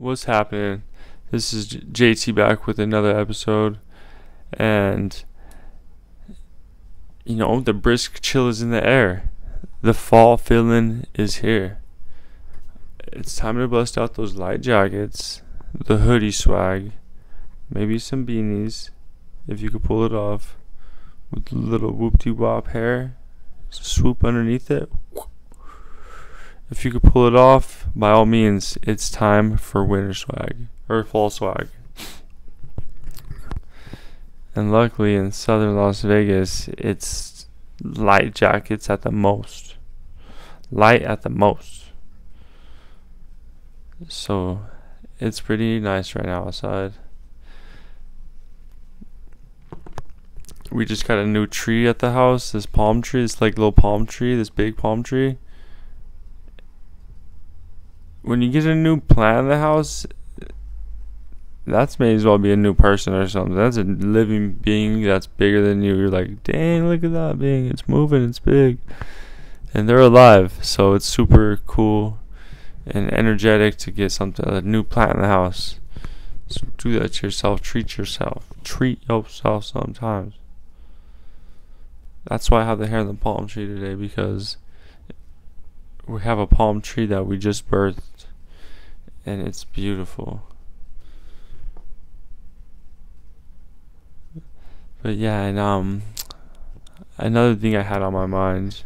what's happening? This is JT back with another episode, and you know the brisk chill is in the air. The fall feeling is here. It's time to bust out those light jackets, the hoodie swag, maybe some beanies, if you could pull it off, with little whoop-de-wop hair, swoop underneath it. If you could pull it off, by all means, it's time for winter swag or fall swag. And luckily in southern Las Vegas, it's light jackets at the most. Light at the most. So it's pretty nice right now outside. We just got a new tree at the house, this palm tree, this like little palm tree, this big palm tree when you get a new plant in the house, that's may as well be a new person or something. That's a living being that's bigger than you. You're like, dang, look at that being. It's moving. It's big, and they're alive. So it's super cool and energetic to get something a new plant in the house. So do that to yourself. Treat yourself. Treat yourself sometimes. That's why I have the hair in the palm tree today because we have a palm tree that we just birthed and it's beautiful. But yeah and um another thing i had on my mind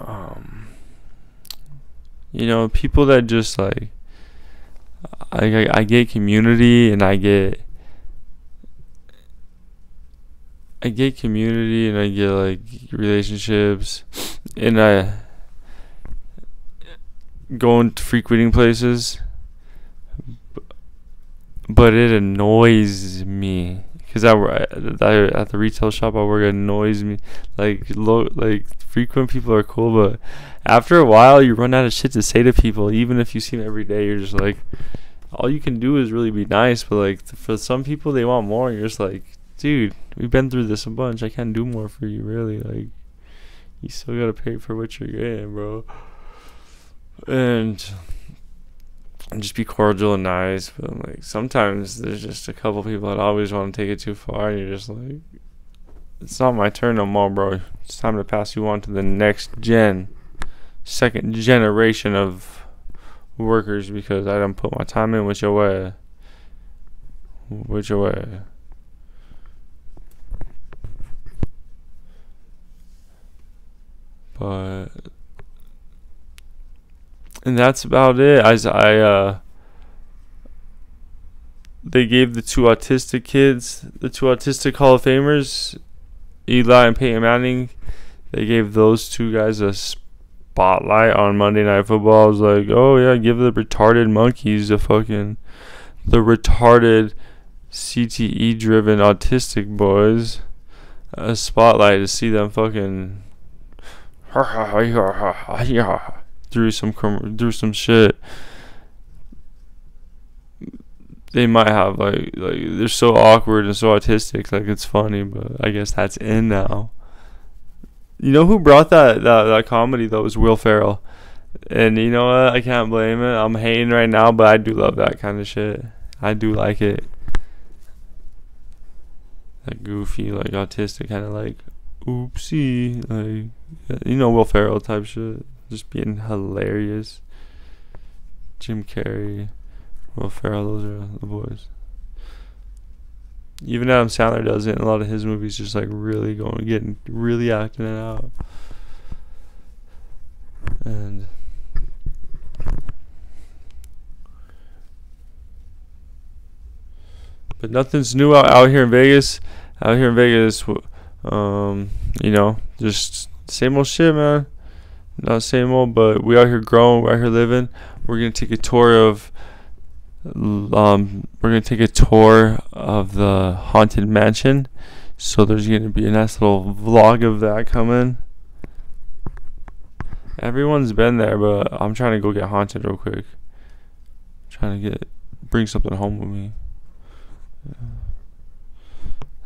um you know people that just like I, I, I get community and I get I get community and I get like relationships and I uh, going to frequenting places but it annoys me because I, I at the retail shop I work it annoys me like low like frequent people are cool but after a while you run out of shit to say to people even if you see them every day you're just like all you can do is really be nice but like for some people they want more you're just like dude, we've been through this a bunch. I can't do more for you, really. Like, you still gotta pay for what you're getting, bro. And, and just be cordial and nice. But like, sometimes there's just a couple people that always want to take it too far, and you're just like, it's not my turn no more, bro. It's time to pass you on to the next gen, second generation of workers because I don't put my time in with your way. With your way. But and that's about it. As I uh they gave the two autistic kids, the two autistic Hall of Famers, Eli and Peyton Manning, they gave those two guys a spotlight on Monday Night Football. I was like, oh yeah, give the retarded monkeys a fucking the retarded CTE driven autistic boys a spotlight to see them fucking through some through some shit. They might have like like they're so awkward and so autistic, like it's funny, but I guess that's in now. You know who brought that that, that comedy though was Will Ferrell. And you know what? I can't blame it. I'm hating right now, but I do love that kind of shit. I do like it. That goofy, like autistic kind of like oopsie, like uh, you know Will Ferrell type shit, just being hilarious. Jim Carrey, Will Ferrell, those are the boys. Even Adam Sandler does it in a lot of his movies, just like really going, getting, really acting it out. And but nothing's new out, out here in Vegas. Out here in Vegas, um, you know, just same old shit, man. Not same old, but we out here growing, we out here living. We're gonna take a tour of, um, we're gonna take a tour of the haunted mansion. So there's gonna be a nice little vlog of that coming. Everyone's been there, but I'm trying to go get haunted real quick. trying to get bring something home with me.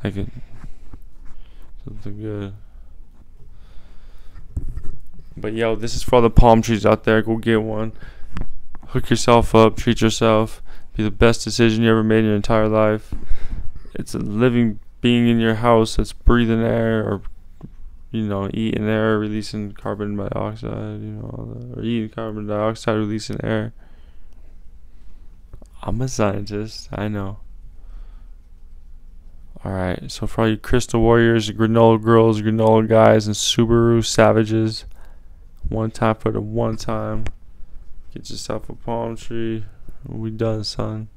I could Something good. But yo, this is for all the palm trees out there. Go get one. Hook yourself up. Treat yourself. Be the best decision you ever made in your entire life. It's a living being in your house that's breathing air or you know, eating air, releasing carbon dioxide, you know, or eating carbon dioxide, releasing air. I'm a scientist, I know. Alright, so for all you crystal warriors, granola girls, granola guys, and Subaru savages, one time for the one time. Get yourself a palm tree. We done, son.